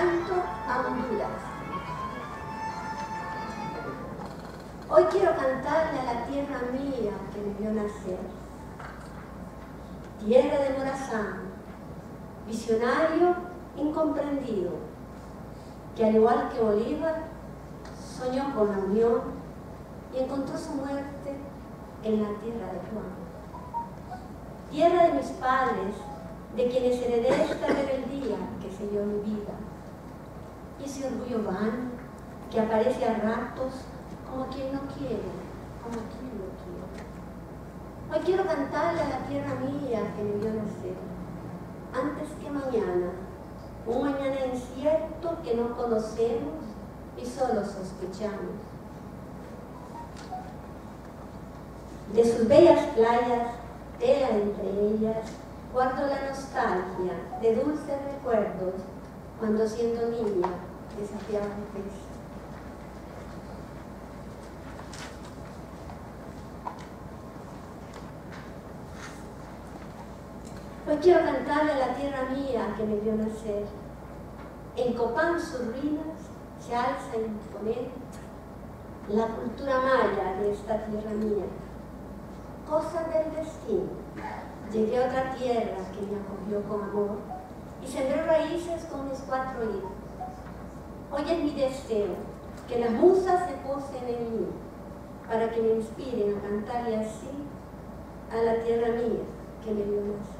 a Honduras. Hoy quiero cantarle a la tierra mía que me vio nacer. Tierra de Morazán, visionario incomprendido, que al igual que Bolívar, soñó con la unión y encontró su muerte en la tierra de Juan. Tierra de mis padres, de quienes heredé esta rebeldía que selló mi vida. Vano que aparece a ratos como quien no quiere, como quien no quiere. Hoy quiero cantarle a la tierra mía que me vio nacer, antes que mañana, un mañana incierto que no conocemos y solo sospechamos. De sus bellas playas, tela entre ellas, guardo la nostalgia de dulces recuerdos cuando siendo niña desafiaba el pez. Hoy quiero cantarle a la tierra mía que me vio nacer. En Copán sus ruinas se alza imponente la cultura maya de esta tierra mía. Cosas del destino. Llegué a otra tierra que me acogió con amor y sembré raíces con mis cuatro hijos. Hoy es mi deseo que las musas se posen en mí para que me inspiren a cantarle así a la tierra mía que me vio nacer.